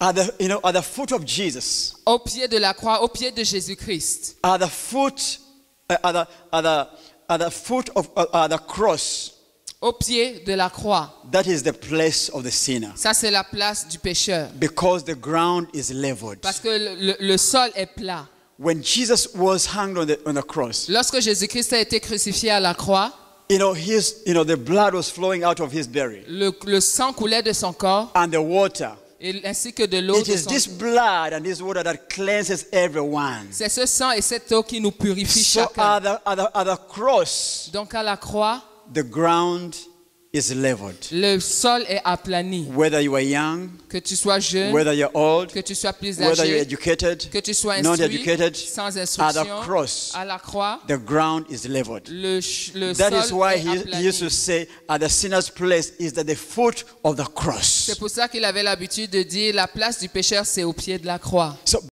at the, you know, at the foot of Jesus, au pied de la croix, au pied de Jésus-Christ, at the foot, uh, at the, at the, at the foot of uh, at the cross, au pied de la croix. that is the place of the sinner. Ça, c'est la place du pécheur. Because the ground is leveled. Parce que le, le- sol est plat. When Jesus was hanged on the, on the cross, Lorsque Jésus-Christ a été crucifié à la croix, you know, his, you know, the blood was flowing out of his belly le, le sang coulait de son corps and the water. Et- ainsi que de l'eau. It de is son- this blood and this water that cleanses everyone. C'est ce sang et cette eau qui nous purifie So chacun. at the, at the, at the cross, Donc à la croix, the ground is leveled. le sol est aplani. Whether you are young, Que tu sois jeune, whether you're old, que tu sois plus whether you're âgé, educated, que tu sois not instruit, educated, sans at instruction, the cross, à la croix, the ground is leveled. le, That sol is why est he, used to say, at the sinner's place is at the foot of the cross. C'est pour ça qu'il avait l'habitude de dire la place du pécheur, c'est au pied de la croix. So